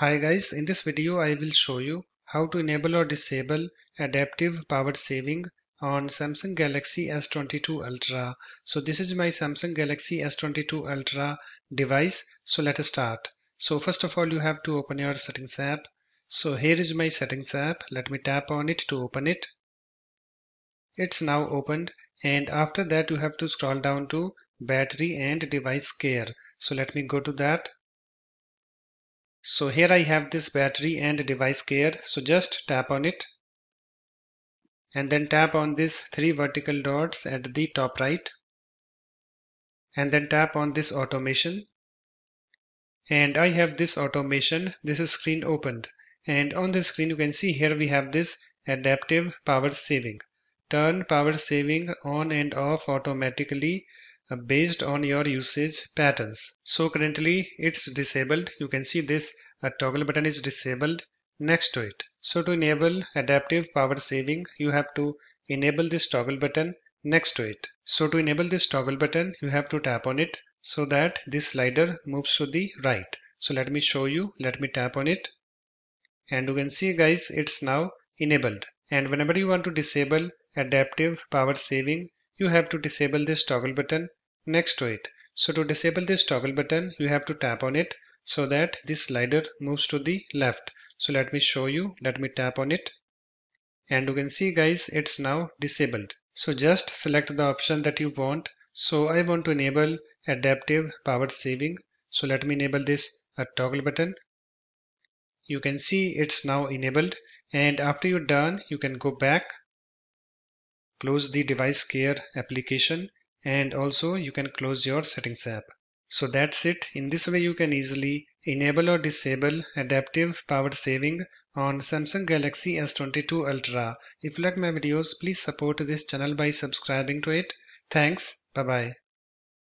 Hi guys, in this video I will show you how to enable or disable adaptive power saving on Samsung Galaxy S22 Ultra. So this is my Samsung Galaxy S22 Ultra device. So let us start. So first of all you have to open your settings app. So here is my settings app. Let me tap on it to open it. It's now opened and after that you have to scroll down to battery and device care. So let me go to that so here I have this battery and device care. So just tap on it. And then tap on these three vertical dots at the top right. And then tap on this automation. And I have this automation. This is screen opened. And on the screen you can see here we have this adaptive power saving. Turn power saving on and off automatically Uh, based on your usage patterns. So currently it's disabled. You can see this a toggle button is disabled next to it. So to enable adaptive power saving, you have to enable this toggle button next to it. So to enable this toggle button, you have to tap on it so that this slider moves to the right. So let me show you. Let me tap on it. And you can see guys, it's now enabled. And whenever you want to disable adaptive power saving, you have to disable this toggle button next to it. So to disable this toggle button, you have to tap on it so that this slider moves to the left. So let me show you. Let me tap on it. And you can see guys, it's now disabled. So just select the option that you want. So I want to enable adaptive power saving. So let me enable this a toggle button. You can see it's now enabled. And after you're done, you can go back, close the device care application and also you can close your settings app. So that's it. In this way you can easily enable or disable adaptive power saving on Samsung Galaxy S22 Ultra. If you like my videos, please support this channel by subscribing to it. Thanks. Bye bye.